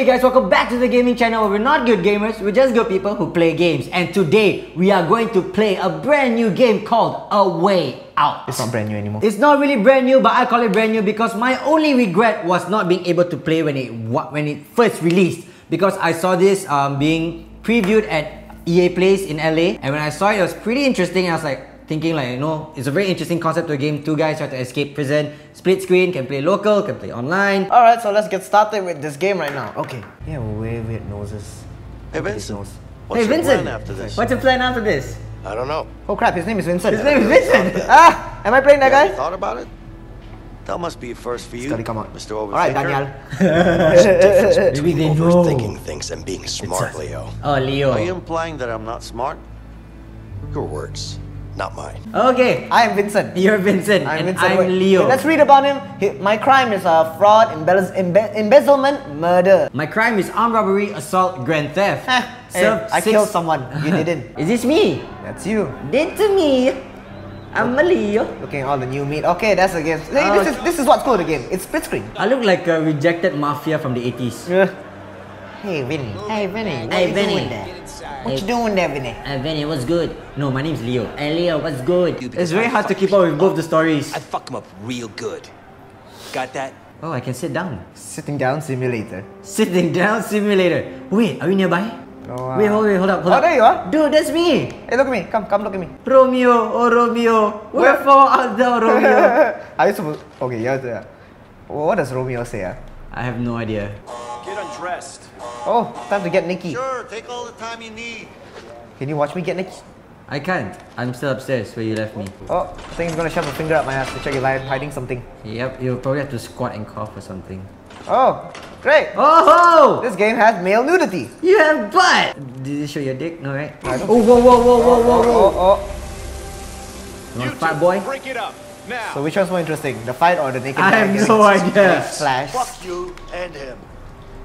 Hey guys, welcome back to the gaming channel where we're not good gamers, we're just good people who play games. And today, we are going to play a brand new game called A Way Out. It's not brand new anymore. It's not really brand new, but I call it brand new because my only regret was not being able to play when it when it first released. Because I saw this um, being previewed at EA Place in LA, and when I saw it, it was pretty interesting. I was like thinking like, you know, it's a very interesting concept to a game. Two guys try to escape prison, split screen, can play local, can play online. Alright, so let's get started with this game right now. Okay. Yeah, weird, weird noses. Hey Look at his Vincent, nose. what's hey your Vincent, plan after this? what's your plan after this? I don't know. Oh crap, his name is Vincent. His name is Vincent. Ah, am I playing that You guy? thought about it? That must be a first for you, Scotty, come on. Mr. Overthinker. Alright, Daniel. There's a difference Maybe between they know. overthinking things and being smart, Leo. Oh, Leo. Are you implying that I'm not smart? Your words, not mine. Okay, I am Vincent. you're Vincent, I'm and Vincent. I'm Wait, Leo. Let's read about him. He- my crime is uh, fraud, embe- embe- embezzlement, murder. My crime is armed robbery, assault, grand theft. Eh, hey, eh, I six- killed someone. You didn't. Is this me? That's you. Did to me. I'm a Leo. Looking at all the new meat. Okay, that's the game. Hey, Oh. this is uh, this is what's called the game. It's split screen. I look like a rejected mafia from the 80s. Hey, Vinny. Hey, Vinny. What Hey, you Vinny. doing there? What you doing there, Vinny? Hey Vinny, what's good? No, my name's Leo. Hey Leo, what's good? It's very hard to keep up with both the stories. I fuck him up real good. Got that? Oh, I can sit down. Sitting down simulator. Sitting down simulator. Wait, are you nearby? No, Wait, uh, hold, wait, hold up, hold Oh, up. there you are. Dude, that's me. Hey, look at me. Come, come look at me. Romeo, oh Romeo. Wherefore art thou, Romeo? Are you supposed? Okay, yeah. yeah. What does Romeo say? ah? I have no idea. Get undressed. Oh, time to get Nikki. Sure, take all the time you need. Can you watch me get Nikki? I can't. I'm still upstairs where you left me. Oh, I think he's gonna shove a finger up my ass to check if I'm hiding something. Yep, you'll probably have to squat and cough or something. Oh, great. Oh! This game has male nudity. You have butt! Did it show your dick? No, right? I Oh, whoa, whoa, whoa, whoa, whoa, oh, whoa! Oh, oh. You want to fight, boy? Break it up. Now. So which one's more interesting, the fight or the naked? I guy have no idea. Slash. Fuck you and him.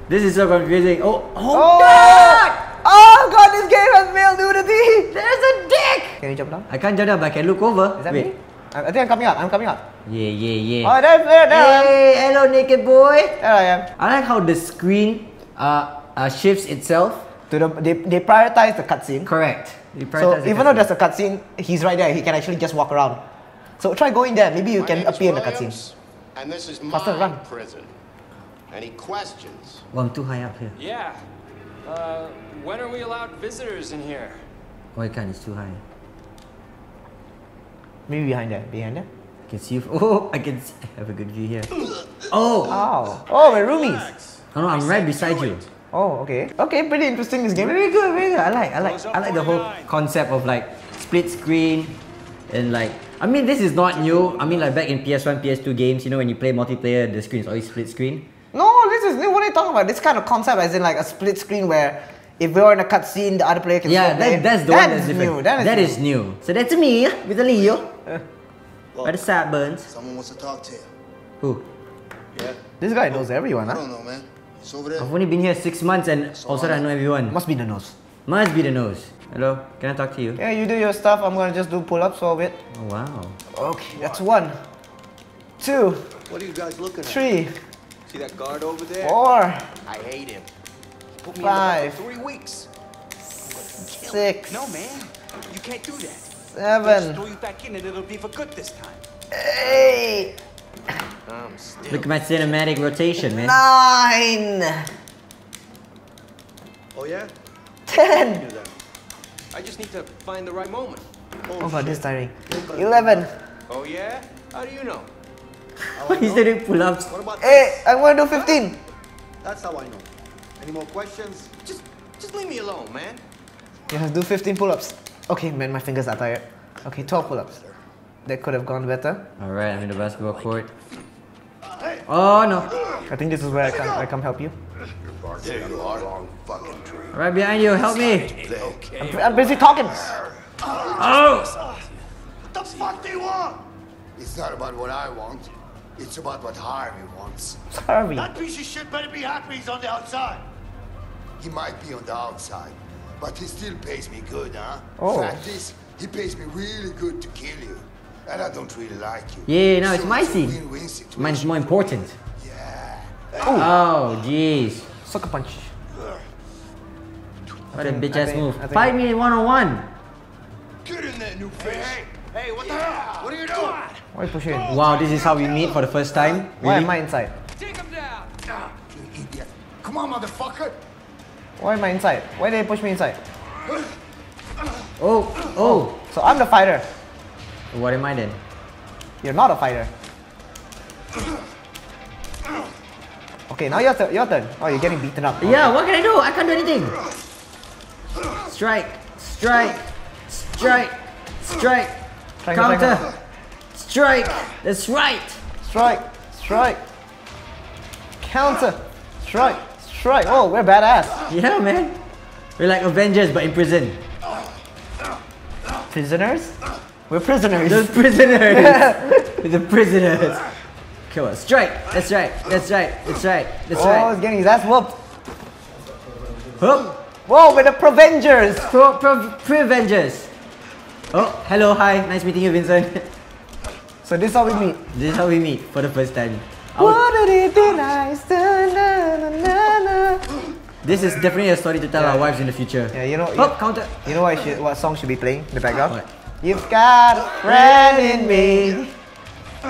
This is so confusing. Oh, oh, Oh! God! Oh god, this game has male nudity. There's a dick! Can you jump down? I can't jump down, but I can look over. Is that Wait. me? I, I think I'm coming out. I'm coming out. Yeah, yeah, yeah. Oh, there, there, there, I am. Hey, hello, naked boy. there I am. I like how the screen uh, uh shifts itself. To the, they, they prioritize the cutscene. Correct. So prioritize the even though there's a cutscene, he's right there. He can actually just walk around. So try going there. Maybe you My can name is appear in the cutscene. And this is Faster, my run. prison. Any questions? Well, I'm too high up here. Yeah. Uh, when are we allowed visitors in here? Oh, I can't. It's too high. Maybe behind there. Behind there. I can see. You. Oh, I can see. I have a good view here. Oh, Oh. Oh, we're roomies. oh no, I'm right beside you. Oh, okay. Okay, pretty interesting this game. Very good, very good. I like, I like, I like the whole concept of like split screen, and like, I mean, this is not new. I mean, like back in PS1, PS2 games, you know, when you play multiplayer, the screen is always split screen. No, this is new. What are you talking about? This kind of concept, as in like a split screen where if we're in a cutscene, the other player can Yeah, that, that's the one that's different. new. That is that new. is new. So that's me with the Leo. By the sideburns. Someone wants to talk to you. Who? Yeah? This guy knows everyone, I huh? don't know, man. It's over there. I've only been here six months and also I know everyone. Must be the nose. Must be the nose. Hello, can I talk to you? Yeah, you do your stuff. I'm gonna just do pull-ups for a bit. Oh wow. Okay, that's one, two, What are you guys looking at? three, See that guard over there? four, I hate him. Put me Five. in for three weeks. six, No, man. You can't do that. Just seven, throw you back in and it'll be for good this time. eight, I'm still. Look at my cinematic rotation, man. Nine. Oh, yeah? ten. I just need to find the right moment. Oh god, this is tiring. Eleven. Oh yeah? How do you know? He's doing pull-ups. What about Hey, I'm gonna do fifteen. That's how I know. Any more questions? Just, just leave me alone, man. You have to do 15 pull-ups. Okay, man, my fingers are tired. Okay, 12 pull-ups. That could have gone better. Alright, I'm in the basketball court. Oh no. I think this is where I come, I come help you. There you are. Wrong fucking tree. Right behind you, help me. I'm, I'm busy talking. Oh! What the fuck do you want? It's not about what I want. It's about what Harvey wants. Harvey. That piece of shit better be happy he's on the outside. He might be on the outside, but he still pays me good, huh? Oh. Fact is, he pays me really good to kill you. And I don't really like you. Yeah, no, it's So my a scene. win-win. Mine's more important. Yeah. Oh. Ah. oh, jeez. Sucker punch. What a bitch ass think- move. I Fight me one on one. Get in there, new face. Hey, what the hell? What are you doing? Why you push in? Wow, this is how we meet for the first time. Why Really? am I inside? Take him down. Ah, you idiot. Come on, motherfucker. Why am I inside? Why did they push me inside? Oh, oh, oh. So I'm the fighter. What am I then? You're not a fighter. Okay, now your, tur- your turn. Oh, you're getting beaten up. Yeah, what can I do? I can't do anything. Strike, strike, strike, strike, Triangle, counter, triangle. Strike. That's right. Strike, strike. Counter. Strike, strike. Oh, we're badass. Yeah, man. We're like Avengers, but in prison. Prisoners? We're prisoners. The prisoners. the prisoners. Come on, strike. That's right. That's right. That's right. That's right! oh, right. he's getting his ass whooped. Hup. Whoa, we're the Provengers. Pro, pro, Prevengers. Oh, hello, hi. Nice meeting you, Vincent. So this is how we meet. this is how we meet for the first time. I would- Wouldn't it be nice? This is definitely a story to tell our wives in the future. Yeah, you know. Oh, Hop, counter. You know what, should, what song should be playing in the background? What? You've got a friend in me.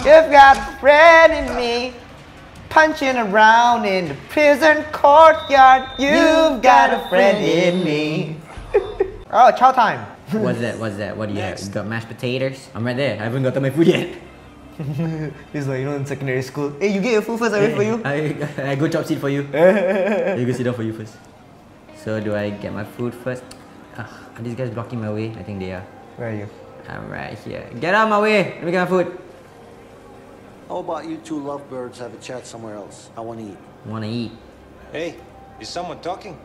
You've got a friend in me. Punching around in the prison courtyard. You've got a friend in me. oh, chow time. What's that? What's that? What do you have? You got mashed potatoes? I'm right there. I haven't gotten my food yet. It's like, you know, in secondary school. Hey, you get your food first, I wait for you. I, I go chop seat for you. you go sit down for you first. So do I get my food first? Ugh, are these guys blocking my way? I think they are. Where are you? I'm right here. Get out of my way. Let me get my food. How about you two lovebirds have a chat somewhere else? I want to eat. Wanna eat? Hey, is someone talking?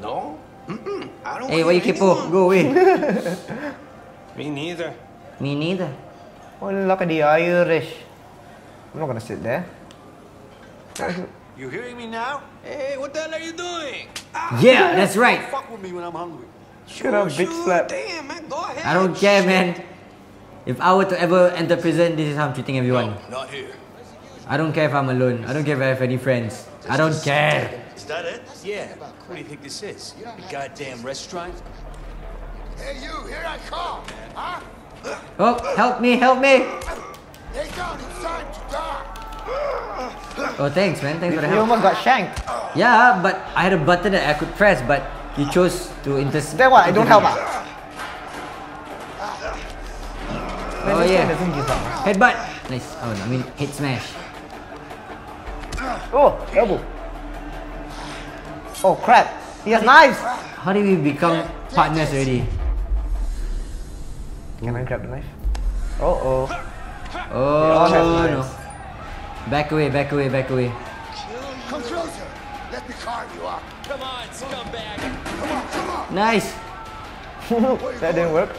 No? Mm-mm, I Hey, why you hear kepo? anyone. Go away. Me neither. Me neither. Oh, look at the Irish. I'm not gonna sit there. You hearing me now? Hey, what the hell are you doing? Ah, yeah, that's right. Fuck with me when I'm hungry. Shut up, bitch slap. Damn, man, go ahead. I don't care, man. If I were to ever enter prison, this is how I'm treating everyone. Not here. I don't care if I'm alone. I don't care if I have any friends. I don't care. Is that it? Yeah. What do you think this is? A goddamn restaurant? Hey, you, here I come. Huh? Oh, help me, help me. Lay down, it's time to die. Oh, thanks, man. Thanks for the You help. almost got shanked. Yeah, but I had a button that I could press, but you chose to intercept. Then what? I don't help ah. Man, Oh this guy yeah. doesn't give up. Headbutt. Nice. Oh, no, I mean hit smash. Oh, elbow. Oh crap. He has knives. How did we become partners already? Can I grab the knife? Oh oh. Oh have no. Back away, back away, back away. Come closer. Let me carve you up. Come on, scumbag. Come on, come on. Nice. that didn't work.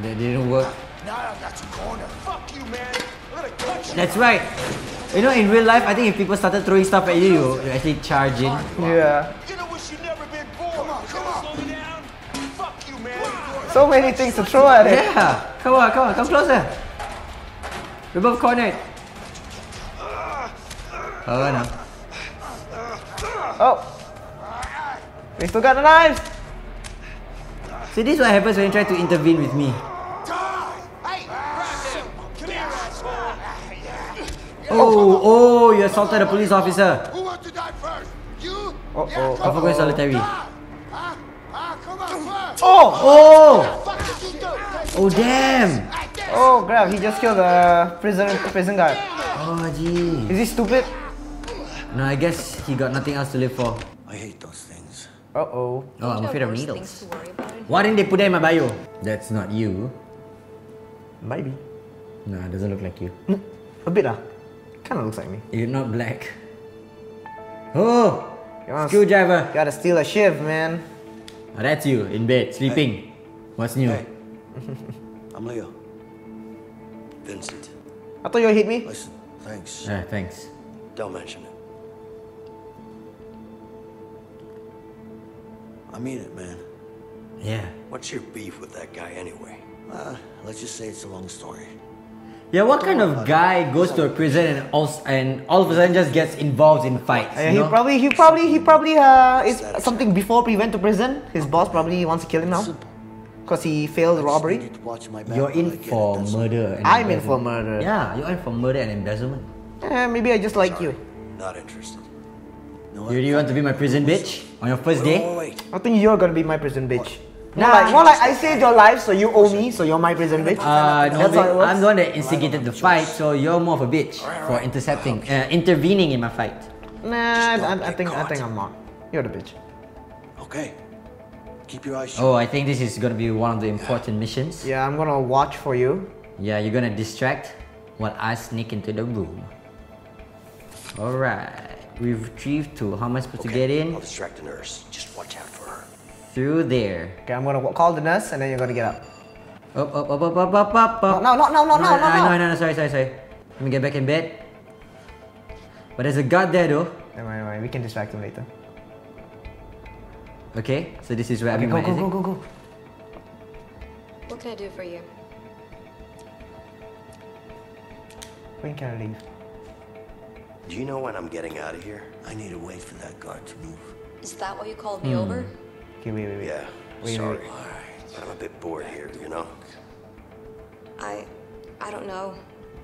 That didn't work. Now I got you cornered. Fuck you, man. I'm gonna cut you. That's right. You know, in real life, I think if people started throwing stuff at you, you, you actually charge in. Yeah. So many things to throw at it. Yeah. Come on, come on, come closer. We're both cornered. Oh no. Oh. We still got the knives. See, this is what happens when you try to intervene with me. Hey, grab him. Come here, asshole. Oh, oh, you assaulted a police officer. Who wants to die first? You? Uh-oh. Yeah, I'll come go on. solitary. Die. Huh? Ah, come on, first. Oh. Oh! Fuck did you do? Oh, damn! Oh crap. He just killed the prison prison guard. Oh, gee. Is he stupid? No, I guess he got nothing else to live for. I hate those things. Uh oh. Oh, I'm afraid of needles. things to worry about in Why didn't they put that in my bio? That's not you. Maybe. No, it doesn't look like you. A bit ah. Kind of looks like me. You're not black. Oh! You Screwdriver! Gotta steal a shiv, man. Oh, that's you, in bed, sleeping. What's new? Hey. I'm Leo. Vincent. I thought you would hit me. Listen, thanks. Ah, thanks. Don't mention it. I mean it, man. Yeah. What's your beef with that guy anyway? Uh, let's just say it's a long story. Yeah, what kind of guy goes to a prison and all and all of a sudden just gets involved in fights? You he know? probably, he probably, he probably, uh, is something before he went to prison. His boss probably wants to kill him now, cause he failed the robbery. need to watch my back You're in for it, that's all. murder. And I'm in for murder. Yeah, you're in for murder and embezzlement. Eh, maybe I just like you. Not interested. No, You really want to be my prison bitch on your first day? I think you're gonna be my prison bitch. More like, more like I saved your life, so you owe me, so you're my prison bitch. Uh, no, That's how it works. I'm the one that instigated the fight, so you're more of a bitch for intercepting, uh, intervening in my fight. Nah, I, I, I think I think I'm not. You're the bitch. Okay. Keep your eyes shut. Oh, I think this is gonna be one of the important missions. Yeah, I'm gonna watch for you. Yeah, you're gonna distract while I sneak into the room. Alright. We've retrieved two. How am I supposed to get in? I'll distract the nurse. Just watch out for her. Through there. Okay, I'm gonna call the nurse, and then you're gonna get up. Up, up, up, up, up, up, up, up. No, no, no, no, no, no, I no. know, I know, no, sorry, sorry, sorry. Let me get back in bed. But there's a guard there though. Never mind, never mind. We can distract him later. Okay, so this is where Okay, I go, mean go, my go, go, go. What can I do for you? When can I leave? Do you know when I'm getting out of here? I need to wait for that guard to move. Is that why you called Hmm. me over? Okay, wait, wait, wait. Yeah. Wait, sorry. wait. I'm a bit bored here, you know? I, I don't know.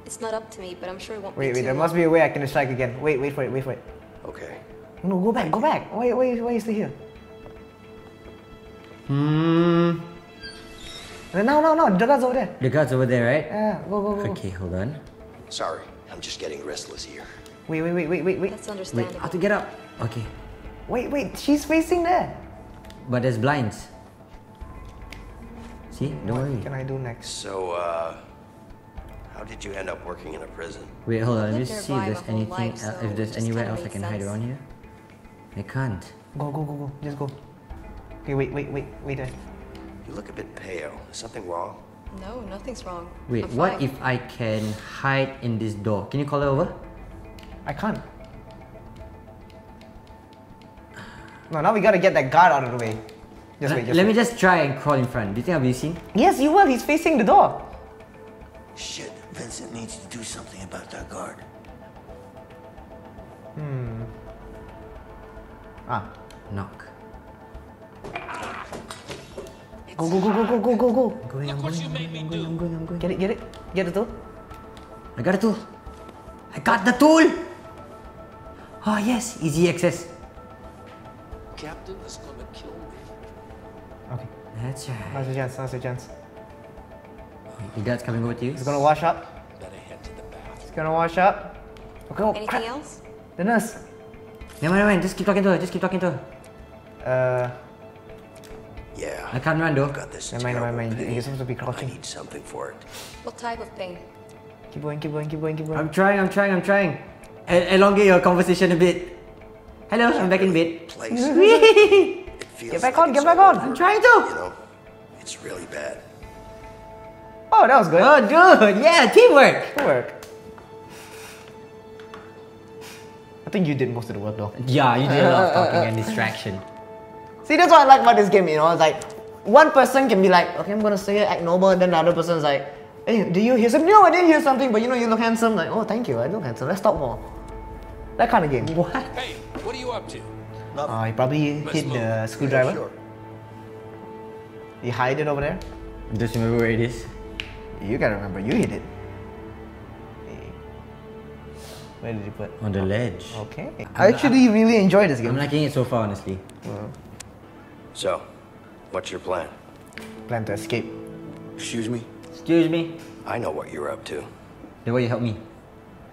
It's not up to me, but I'm sure it won't Wait, be wait. too There long. must be a way I can distract again. Wait, wait for it. Wait for it. Okay. No, go back, go back. Wait, wait, wait. Stay here. Hmm. No, no, no. The guard's over there. The guard's over there, right? Yeah, go, go, go. go. Okay, hold on. Sorry. I'm just getting restless here. Wait, wait, wait, wait, wait, wait. That's Wait, understandable. I have to get up. Okay. Wait, wait. She's facing there. But there's blinds. See? Don't What worry. can I do next? So, uh, how did you end up working in a prison? Wait, hold on. Let me see if there's anything. life, el- so if there's anywhere else I made can hide around here. I can't. Go, go, go, go. Just go. Okay, wait, wait, wait, wait there. You look a bit pale. Is something wrong? No, nothing's wrong. Wait, I'm what fine. if I can hide in this door? Can you call her over? I can't. No, now we gotta get that guard out of the way. Just wait, Let just let wait. me just try and crawl in front. Do you think I'll be seen? Yes, you will. He's facing the door. Shit, Vincent needs to do something about that guard. Hmm. Ah. Knock. Go, go, go, go, go, go, go, go. Going, I'm going, I'm going, I'm going, I'm going, I'm going. Get it, get it. Get the tool. I got a tool. I got the tool! Oh yes, easy access. Captain is gonna kill me. Okay. That's right. Now's your chance. Now's your chance. The guard's coming with you. He's gonna wash up. Better head to the bathroom. He's gonna wash up. Okay, oh, Anything crap. else? The nurse. Never mind, never mind. Just keep talking to her. Just keep talking to her. Uh, Yeah. I can't run though. I've got this Never mind, never terrible mind. pain. You're supposed to be I need something for it. What type of pain? keep going, keep going, keep going, keep going. I'm trying, I'm trying, I'm trying. El- elongate your conversation a bit. Hello, I'm back in bed. Place. it Get back like on, get back on. I'm trying to. You know, it's really bad. Oh, that was good. Oh, good. Yeah, teamwork. Good work. I think you did most of the work though. Yeah, you did a lot of talking and distraction. See, that's what I like about this game, you know? It's like, one person can be like, okay, I'm gonna say it, act noble, and then the other person's like, hey, do you hear something? No, I didn't hear something, but you know, you look handsome. Like, oh, thank you, I look handsome. Let's talk more. That kind of game. What? Hey, what are you up to? Uh, he probably Let's hit move. the screwdriver. Sure. You hide it over there. Just remember where it is. You gotta remember, you hid it. Where did you put? On the ledge. Okay. I actually really enjoy this game. I'm liking it so far, honestly. So, what's your plan? Plan to escape. Excuse me? Excuse me. I know what you're up to. Then why you help me?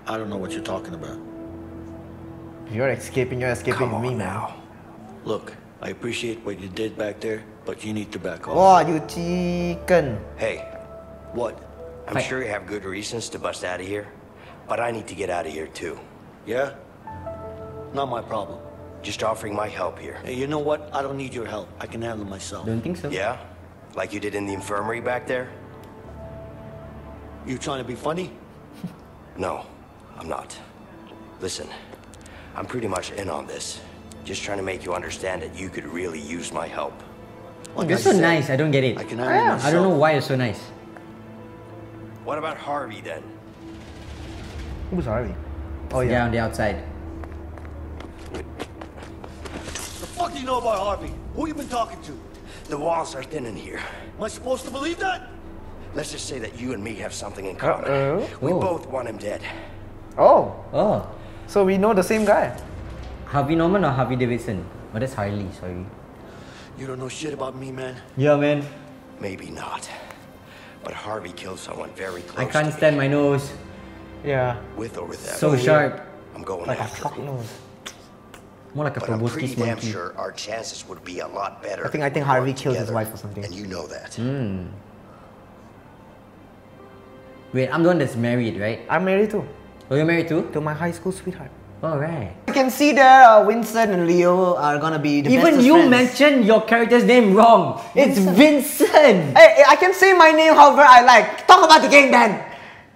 I don't know what you're talking about. If you're escaping, you're escaping Come with me, on now. Look, I appreciate what you did back there, but you need to back off. Wow, you chicken. Hey, What? I'm Fight. sure you have good reasons to bust out of here, but I need to get out of here too. Yeah? Not my problem. Just offering my help here. Hey, you know what? I don't need your help. I can handle myself. Don't think so. Yeah? Like you did in the infirmary back there? You trying to be funny? No, I'm not. Listen, I'm pretty much in on this. Just trying to make you understand that you could really use my help. Like You're I so said, nice. I don't get it. I can handle myself. I don't know why you're so nice. What about Harvey then? Who's Harvey? Oh Yeah, yeah. on the outside. The fuck do you know about Harvey? Who you been talking to? The walls are thin in here. Am I supposed to believe that? Let's just say that you and me have something in common. Uh-oh. We Oh. both want him dead. Oh, Oh. So we know the same guy. Harvey Norman or Harvey Davidson? Oh, that's Harley, sorry. You don't know shit about me, man. Yeah, man. Maybe not. But Harvey killed someone very close I can't to stand me. my nose. Yeah. With or without So sharp. I'm going Like a after fuck him. nose. More like a But I'm pretty proboscis damn sure our chances would be a lot better. I think- I think Harvey worked killed his wife or something. And you know that. Hmm. Wait, I'm the one that's married, right? I'm married too. Oh, you're married too? To my high school sweetheart. Alright. You can see there, uh, Winston and Leo are gonna be the Even bestest you friends. mentioned your character's name wrong. It's Vincent. Hey, I can say my name however I like. Talk about the game then.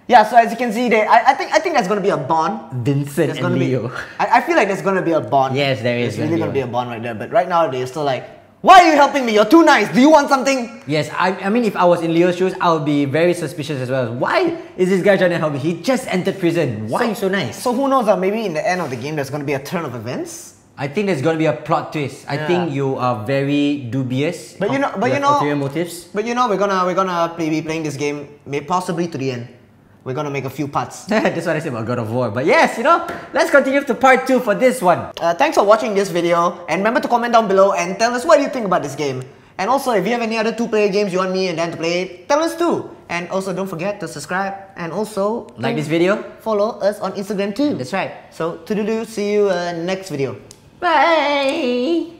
Yeah, so as you can see there, I, I think I think there's gonna be a bond. Vincent There's and gonna Leo. be. I, I feel like there's gonna be a bond. Yes, there is There's really gonna gonna be be a- a bond right there. But right now they're still like, why are you helping me? You're too nice. Do you want something? Yes, I, I mean, if I was in Leo's shoes, I would be very suspicious as well. Why is this guy trying to help me? He just entered prison. Why are you so nice? So who knows? Uh, maybe in the end of the game there's gonna be a turn of events. I think there's gonna be a plot twist. I Yeah. think you are very dubious. But you know- but you know- motives. But you know we're gonna we're gonna play, be playing this game may possibly to the end. We're gonna make a few parts. That's what I said about God of War. But yes, you know, let's continue to part two for this one. Uh, thanks for watching this video and remember to comment down below and tell us what you think about this game. And also if you have any other two player games you want me and Dan to play, tell us too. And also don't forget to subscribe and also Like this video? follow us on Instagram too. That's right. So to do see you uh, next video. Bye.